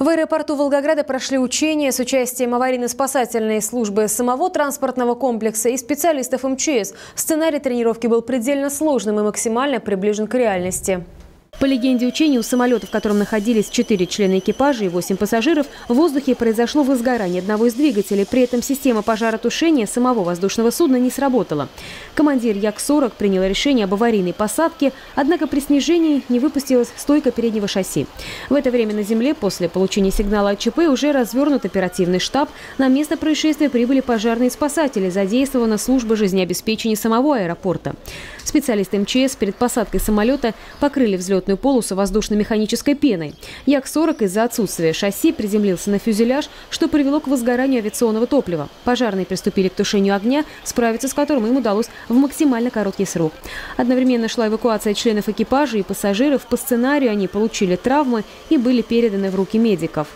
В аэропорту Волгограда прошли учения с участием аварийно-спасательной службы самого транспортного комплекса и специалистов МЧС. Сценарий тренировки был предельно сложным и максимально приближен к реальности. По легенде учений, у самолета, в котором находились четыре члена экипажа и восемь пассажиров, в воздухе произошло возгорание одного из двигателей. При этом система пожаротушения самого воздушного судна не сработала. Командир Як-40 принял решение об аварийной посадке, однако при снижении не выпустилась стойка переднего шасси. В это время на земле после получения сигнала о ЧП уже развернут оперативный штаб. На место происшествия прибыли пожарные спасатели. Задействована служба жизнеобеспечения самого аэропорта. Специалисты МЧС перед посадкой самолета покрыли взлетную полосу воздушно-механической пеной. Як-40 из-за отсутствия шасси приземлился на фюзеляж, что привело к возгоранию авиационного топлива. Пожарные приступили к тушению огня, справиться с которым им удалось в максимально короткий срок. Одновременно шла эвакуация членов экипажа и пассажиров. По сценарию они получили травмы и были переданы в руки медиков.